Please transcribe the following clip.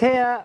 here.